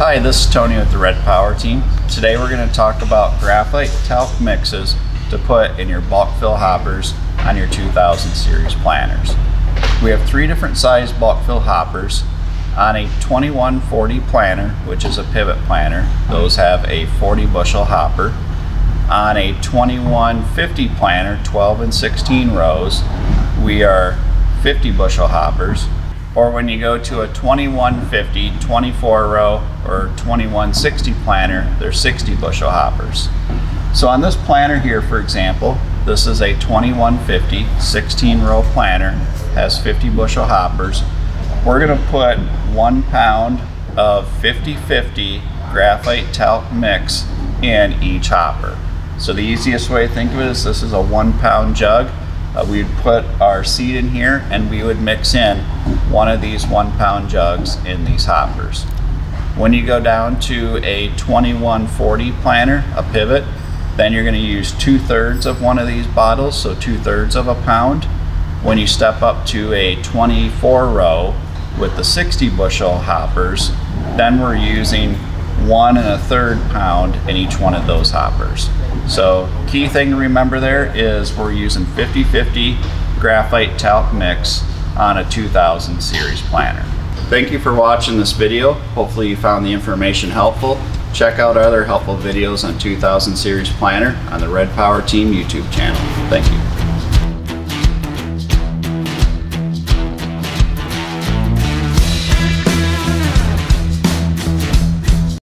Hi, this is Tony with the Red Power Team. Today we're going to talk about graphite talc mixes to put in your bulk fill hoppers on your 2000 series planters. We have three different size bulk fill hoppers. On a 2140 planter, which is a pivot planter, those have a 40 bushel hopper. On a 2150 planter, 12 and 16 rows, we are 50 bushel hoppers or when you go to a 2150, 24 row, or 2160 planter, they're 60 bushel hoppers. So on this planter here, for example, this is a 2150, 16 row planter, has 50 bushel hoppers. We're gonna put one pound of 50-50 graphite talc mix in each hopper. So the easiest way to think of it is this is a one pound jug uh, we would put our seed in here and we would mix in one of these one pound jugs in these hoppers. When you go down to a 2140 planter, a pivot, then you're going to use two thirds of one of these bottles, so two thirds of a pound. When you step up to a 24 row with the 60 bushel hoppers, then we're using one and a third pound in each one of those hoppers. So key thing to remember there is we're using 50-50 graphite talc mix on a 2000 series planter. Thank you for watching this video. Hopefully you found the information helpful. Check out our other helpful videos on 2000 series planter on the Red Power Team YouTube channel. Thank you.